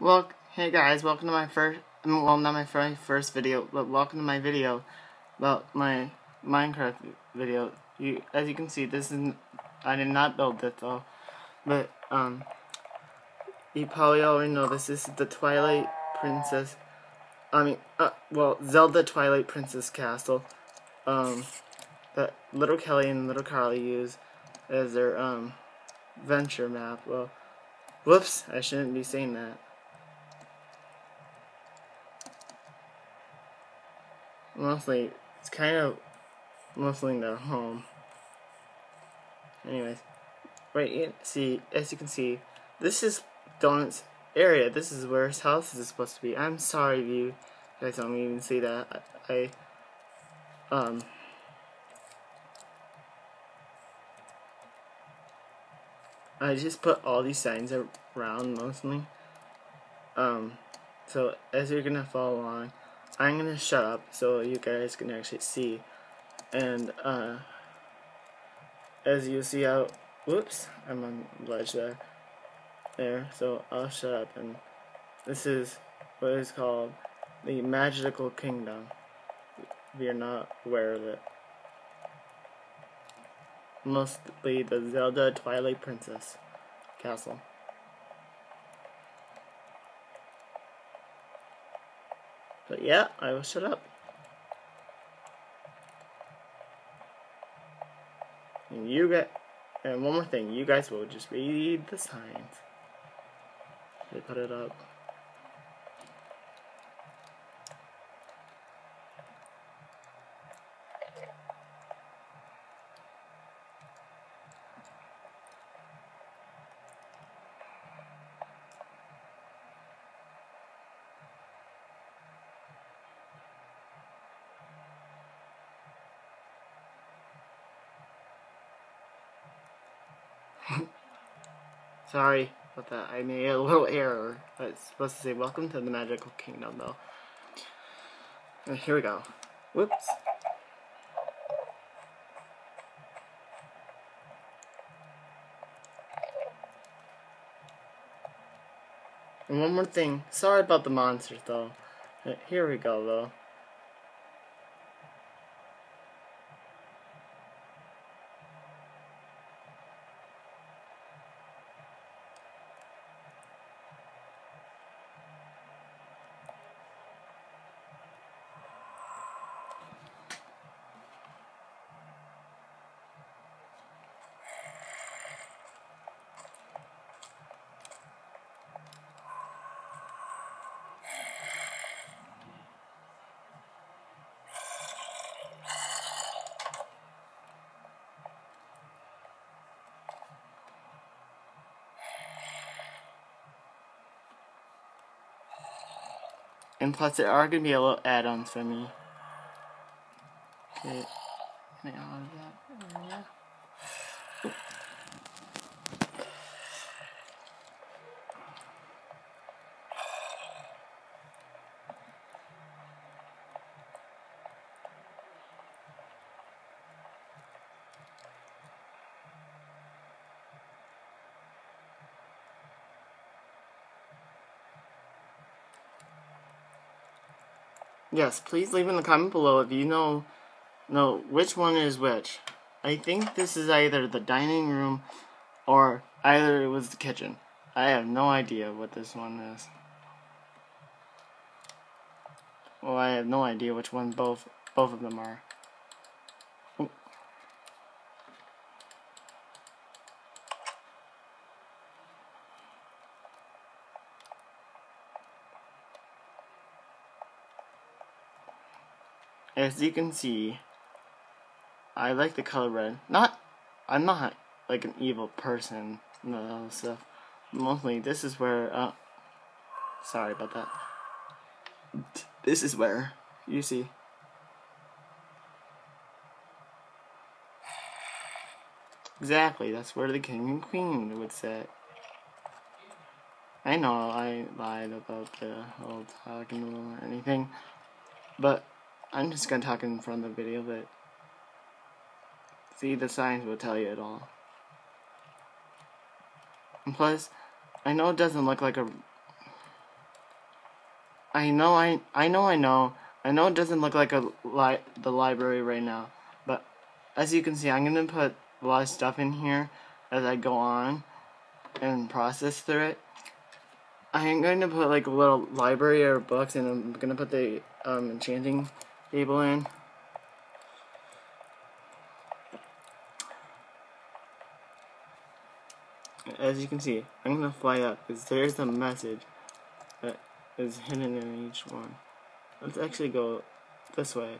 Well, hey guys, welcome to my first, well, not my very first video, but welcome to my video about my Minecraft video. You, as you can see, this is, I did not build this though, but, um, you probably already know this, this is the Twilight Princess, I mean, uh, well, Zelda Twilight Princess Castle, um, that Little Kelly and Little Carly use as their, um, venture map. Well, whoops, I shouldn't be saying that. Mostly it's kind of mostly their home. Anyways, right. See, as you can see, this is Donut's area. This is where his house is supposed to be. I'm sorry you guys don't even see that. I, I um. I just put all these signs around mostly. Um, so as you're gonna follow along, I'm gonna shut up so you guys can actually see. And uh, as you see out, whoops, I'm on ledge there. There, so I'll shut up. And this is what is called the Magical Kingdom. If you're not aware of it. Mostly the Zelda Twilight Princess castle. But yeah, I will shut up. And you get, and one more thing, you guys will just read the signs. They put it up. Sorry about that. I made a little error. It's supposed to say welcome to the magical kingdom though. And here we go. Whoops. And one more thing. Sorry about the monsters though. Here we go though. And plus there are going to be a little add-ons for me. Okay. Can I out that area? Yes, please leave in the comment below if you know know which one is which. I think this is either the dining room or either it was the kitchen. I have no idea what this one is. Well, I have no idea which one both both of them are. As you can see, I like the color red. Not, I'm not like an evil person this stuff. Mostly, this is where, uh, sorry about that. This is where, you see. Exactly, that's where the king and queen would sit. I know I lied about the whole talking or anything, but I'm just gonna talk in front of the video, but see the signs will tell you it all. And plus, I know it doesn't look like a I know, I, I know, I know. I know it doesn't look like a li the library right now, but as you can see, I'm gonna put a lot of stuff in here as I go on and process through it. I'm going to put like a little library or books, and I'm gonna put the um, enchanting table in. As you can see, I'm gonna fly up because there's a message that is hidden in each one. Let's actually go this way.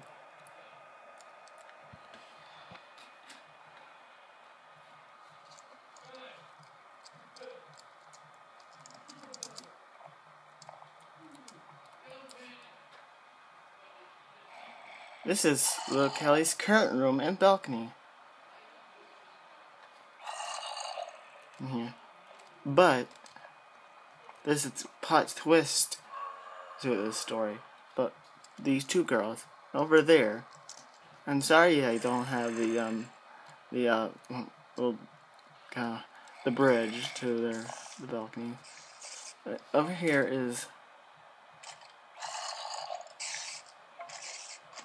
This is little Kelly's current room and balcony. Here. But, there's a plot twist to this story. But, these two girls, over there, I'm sorry I don't have the, um, the, uh, little, kind of, the bridge to their, the balcony. But over here is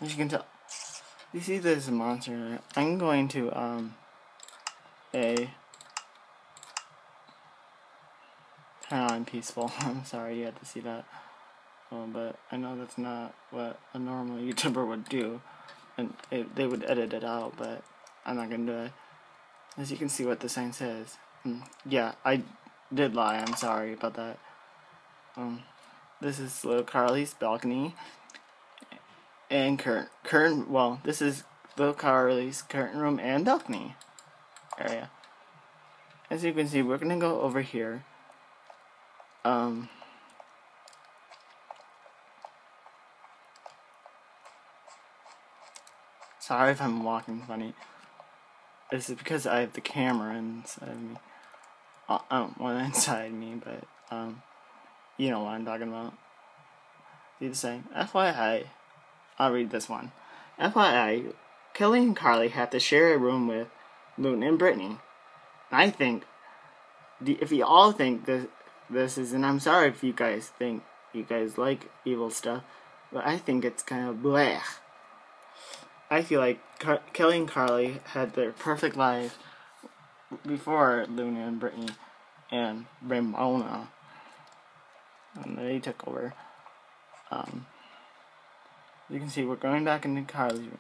As you can tell, you see this monster. I'm going to um a kind of peaceful. I'm sorry you had to see that, um, but I know that's not what a normal YouTuber would do, and it, they would edit it out. But I'm not gonna do it. As you can see, what the sign says. Mm, yeah, I did lie. I'm sorry about that. Um, this is little Carly's balcony and current current well this is the Carly's curtain room and balcony area. As you can see we're gonna go over here. Um sorry if I'm walking funny. This is because I have the camera inside of me. Uh, um well inside me but um you know what I'm talking about. Do the same. FYI I'll read this one. FYI, Kelly and Carly have to share a room with Loon and Brittany. I think, if you all think this, this is, and I'm sorry if you guys think you guys like evil stuff, but I think it's kind of bleh. I feel like Car Kelly and Carly had their perfect life before Luna and Brittany and Ramona. And they took over. Um, you can see we're going back into Carly's room.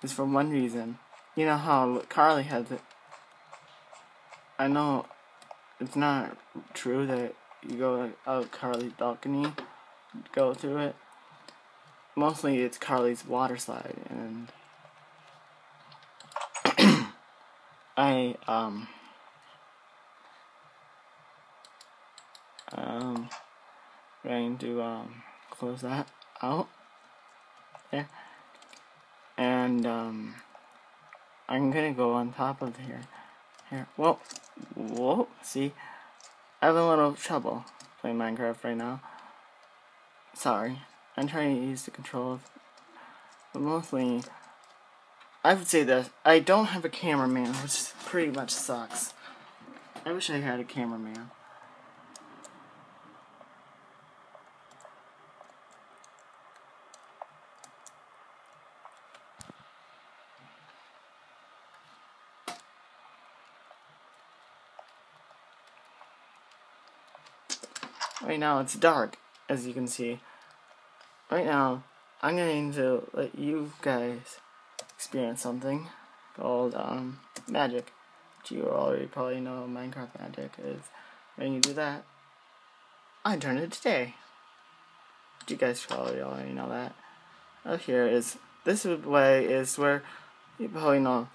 It's for one reason. You know how Carly has it. I know it's not true that you go out Carly's balcony, go through it. Mostly it's Carly's water slide, and I um um going to um close that out there. And um, I'm gonna go on top of here. Here, whoa, whoa, see, I have a little trouble playing Minecraft right now. Sorry, I'm trying to use the controls, but mostly, I would say that I don't have a cameraman, which pretty much sucks. I wish I had a cameraman. Right now it's dark, as you can see. Right now, I'm going to let you guys experience something called um, magic. Which you already probably know Minecraft magic is. When you do that, I turn it to day. You guys probably already know that. Up here is this way is where you probably know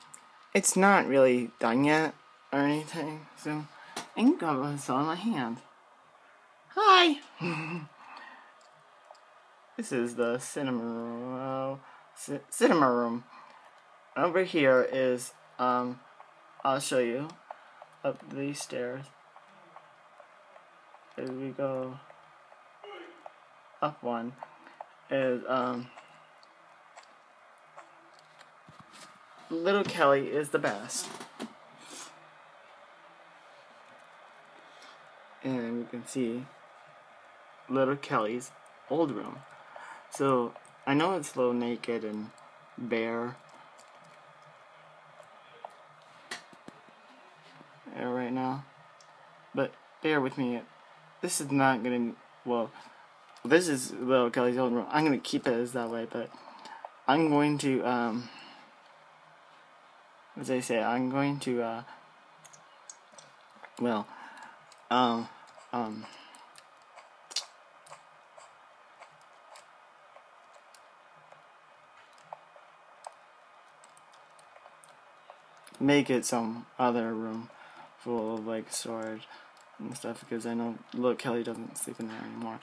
it's not really done yet or anything. So I can grab this on my hand. Hi! this is the cinema room. Uh, cinema room. Over here is, um, I'll show you up these stairs. As we go up one, is, um, Little Kelly is the best. And you can see little Kelly's old room. So I know it's a little naked and bare. Right now, but bear with me. This is not gonna well. This is little Kelly's old room. I'm gonna keep it as that way, but I'm going to um. As I say, I'm going to uh. Well, um, um. Make it some other room full of like storage and stuff because I know little Kelly doesn't sleep in there anymore.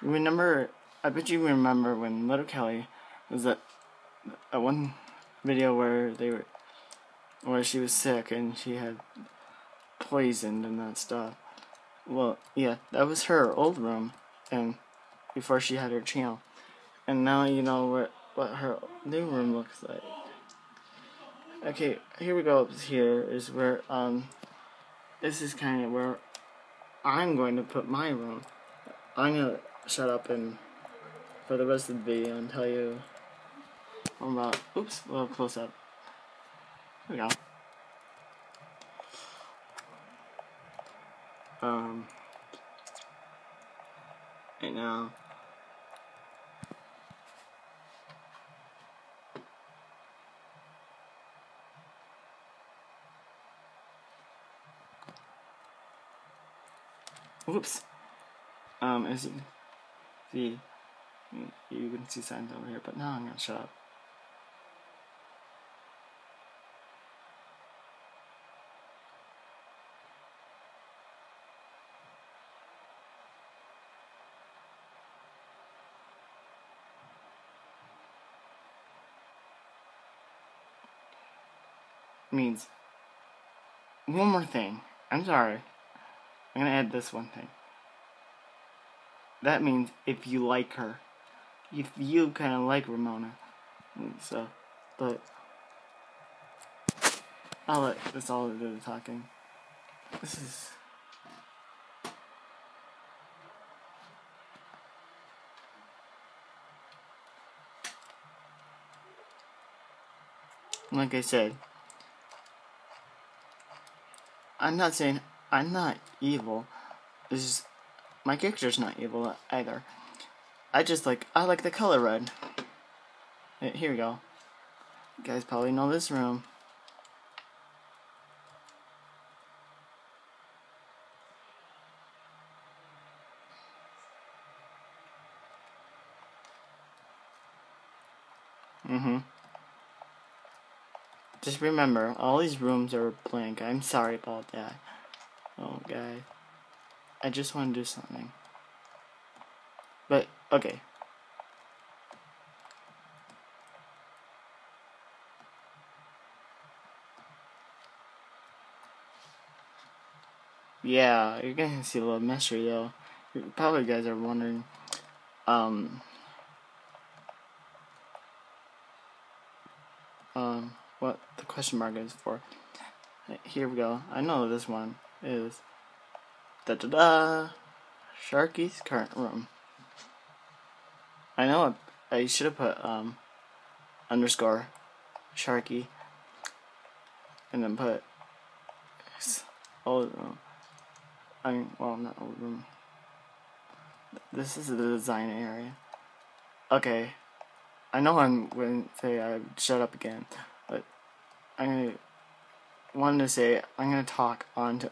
Remember, I bet you remember when little Kelly was at, at one video where they were, where she was sick and she had poisoned and that stuff. Well, yeah, that was her old room, and before she had her channel, and now you know what what her new room looks like. Okay, here we go. Here is where um, this is kind of where I'm going to put my room. I'm gonna shut up and for the rest of the video and tell you I'm about. Oops, a little close up. Here we go. Um, right now. Whoops. Um, as you can see, you can see signs over here, but now I'm gonna shut up. means one more thing. I'm sorry. I'm gonna add this one thing. That means if you like her, if you kind of like Ramona, so, but I'll let this all do the talking. This is. Like I said, I'm not saying I'm not evil. This is my character's not evil either. I just like I like the color red. Here we go. You guys probably know this room. Mm-hmm. Just remember, all these rooms are blank. I'm sorry about that. Oh, guy. I just want to do something. But, okay. Yeah, you're gonna see a little mystery though. You probably guys are wondering, um, um, what the question mark is for. Here we go. I know this one is da da da Sharky's current room. I know I should have put um underscore Sharky and then put old room. I mean, well, not old room. This is the design area. Okay, I know I'm going to say I shut up again, but I'm gonna wanted to say I'm gonna talk on to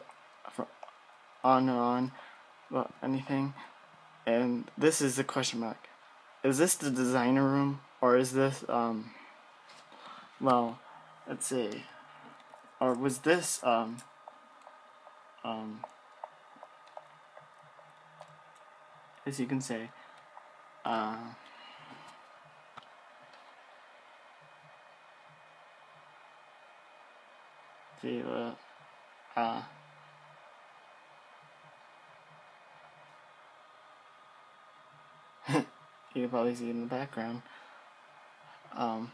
on and on about anything. And this is the question mark. Is this the designer room or is this um well, let's see. Or was this um um as you can say uh see uh, uh you can probably see in the background. Um,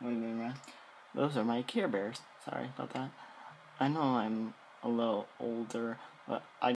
waving around. Those are my Care Bears. Sorry about that. I know I'm a little older, but I